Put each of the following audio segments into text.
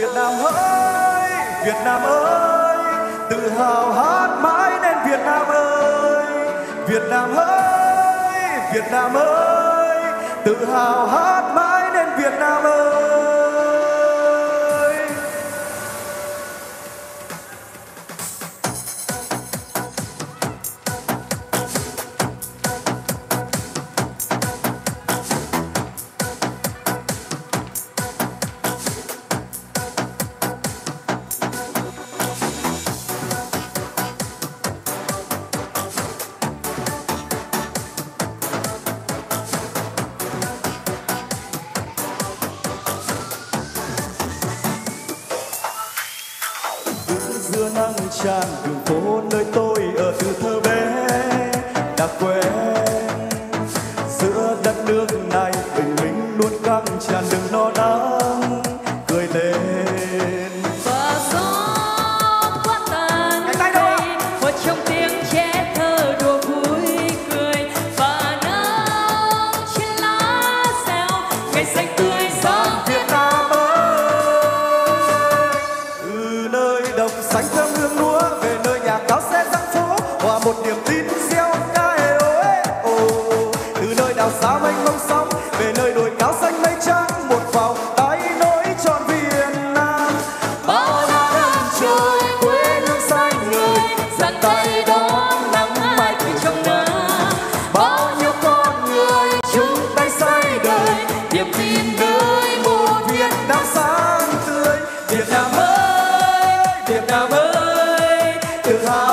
Việt Nam ơi, Việt Nam ơi, tự hào hát mãi nên Việt Nam ơi. Việt Nam ơi, Việt Nam ơi, tự hào hát mãi nên Việt Nam ơi. Xưa nắng tràn đường phố nơi tôi ở từ thơ bé đã quen. Giữa đất nước này bình minh luôn căng tràn đường ơi tự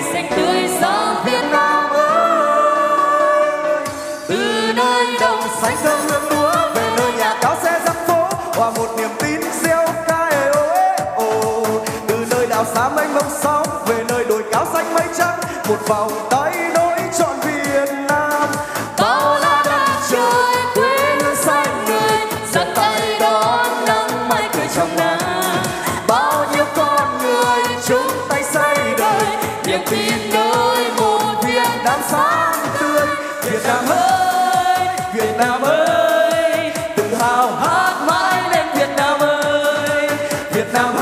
ngày xanh tươi sáng Việt Nam ơi. Từ nơi đồng xanh sông hương lúa về nơi nhà cao xe dắt phố, hòa một niềm tin gieo ca ê ô ê ô từ nơi đảo xa mênh mông sóng về nơi đồi cao xanh mây trắng, một vòng tay đôi Nam sáng tươi. Việt Nam ơi, Việt Nam ơi tự hào hát mãi lên Việt Nam ơi. Việt Nam ơi